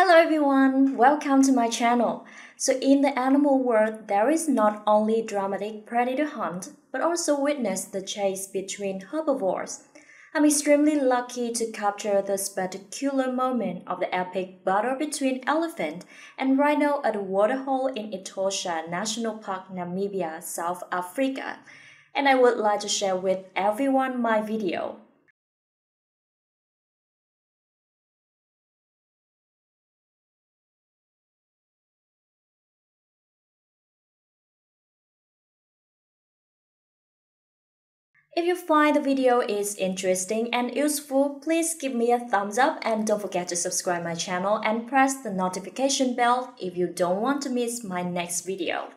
Hello everyone, welcome to my channel. So in the animal world, there is not only dramatic predator hunt, but also witness the chase between herbivores. I'm extremely lucky to capture the spectacular moment of the epic battle between elephant and rhino at a waterhole in Etosha National Park, Namibia, South Africa. And I would like to share with everyone my video. If you find the video is interesting and useful, please give me a thumbs up and don't forget to subscribe my channel and press the notification bell if you don't want to miss my next video.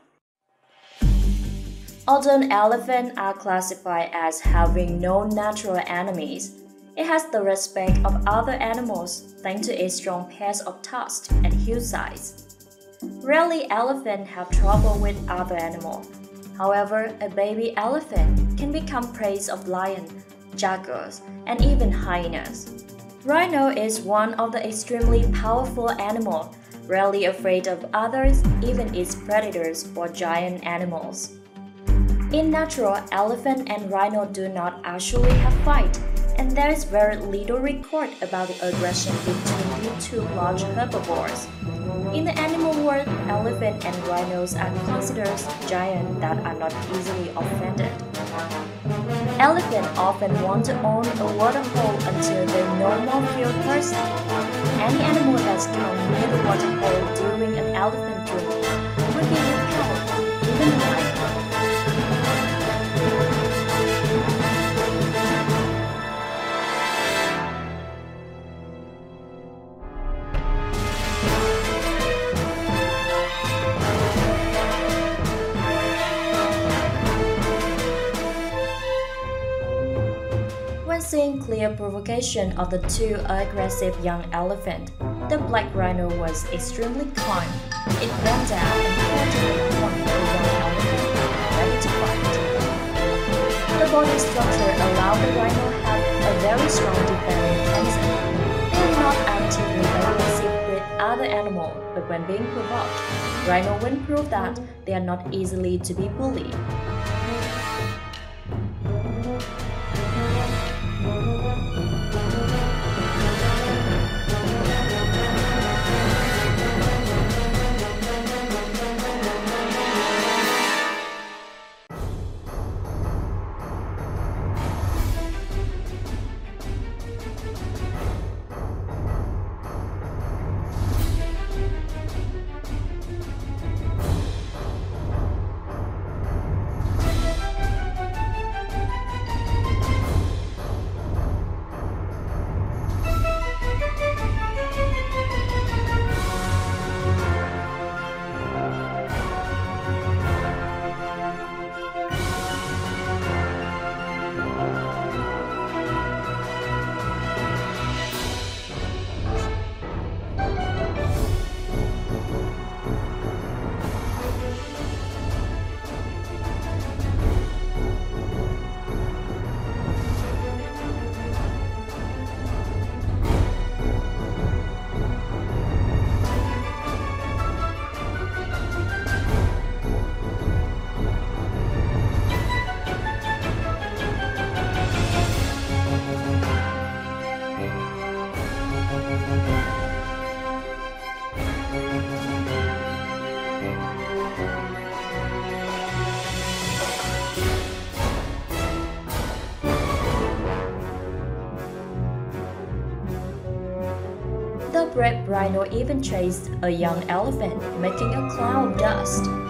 Although elephants are classified as having no natural enemies, it has the respect of other animals thanks to its strong pairs of tusks and huge size. Rarely elephants have trouble with other animals However, a baby elephant can become prey of lions, jaguars, and even hyenas. Rhino is one of the extremely powerful animals, rarely afraid of others, even its predators or giant animals. In natural, elephant and rhino do not actually have fight, and there is very little record about the aggression between the two large herbivores. In the animal world, elephant and rhinos are considered giants that are not easily offended. Elephants often want to own a water hole until they no more feel thirsty. Any animal that's come near the water hole during an elephant drink would be seeing clear provocation of the two aggressive young elephant, the black rhino was extremely calm. It ran down and pointed the young elephant, ready to fight. The body structure allowed the rhino have a very strong defense mechanism. They are not actively aggressive with other animals, but when being provoked, rhino will prove that they are not easily to be bullied. The rhino even chased a young elephant, making a cloud of dust.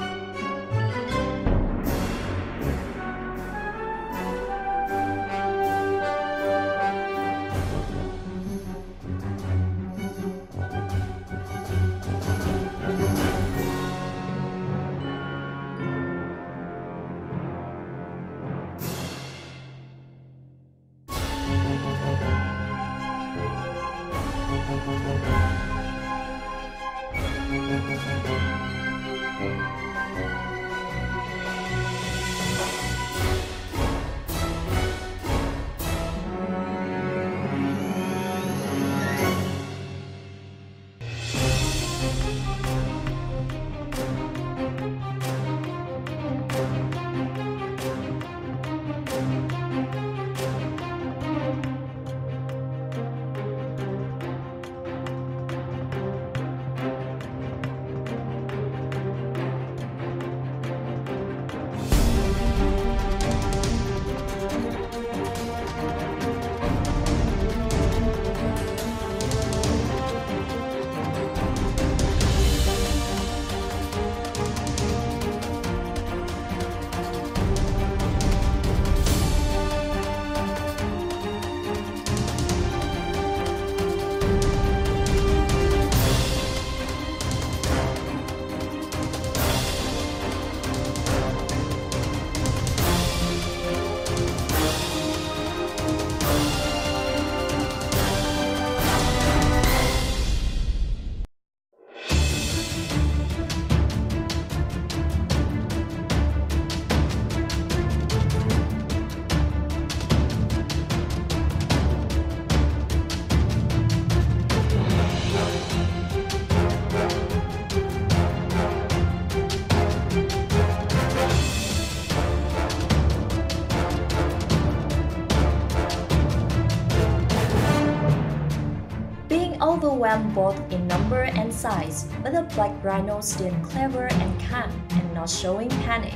Size, but the black rhino still clever and calm and not showing panic.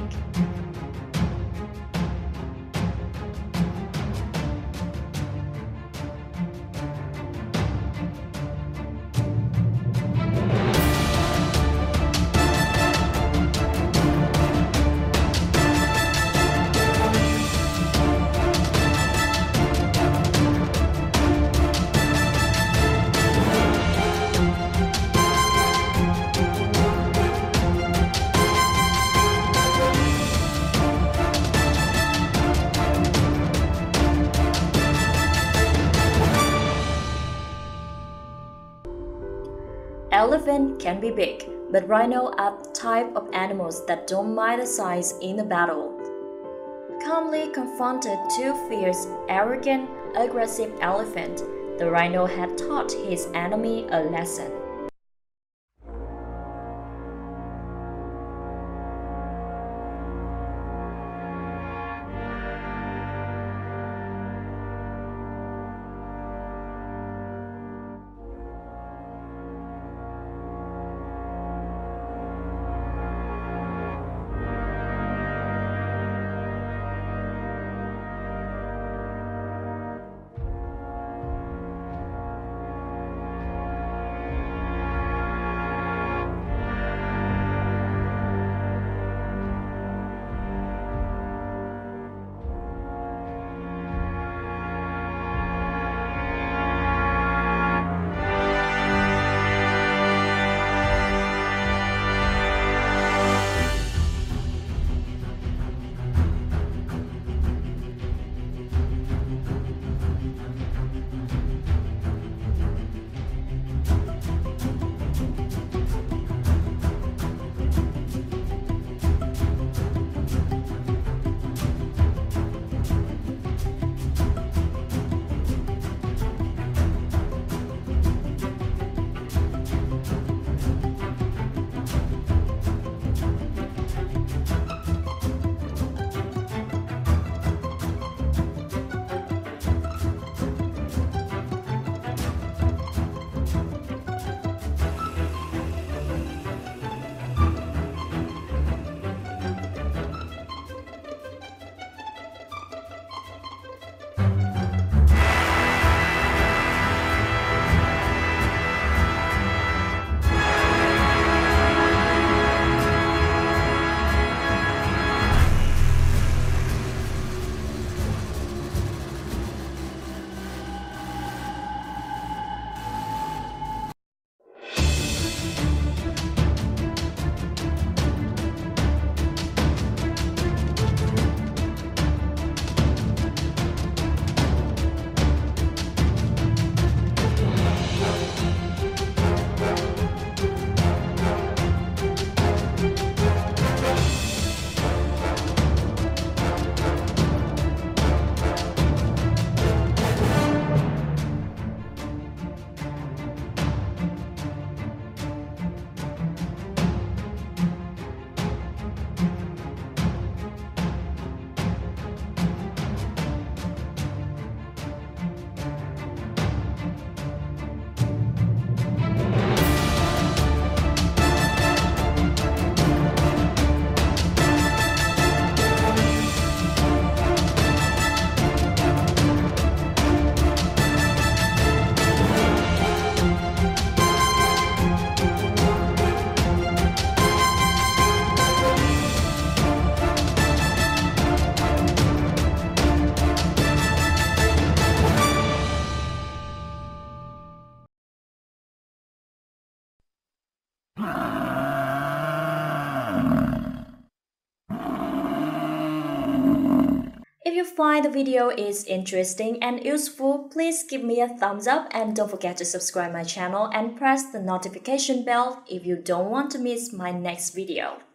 Elephant can be big, but rhino are the type of animals that don't mind the size in a battle. Calmly confronted two fierce, arrogant, aggressive elephant, the rhino had taught his enemy a lesson. If you find the video is interesting and useful, please give me a thumbs up and don't forget to subscribe my channel and press the notification bell if you don't want to miss my next video.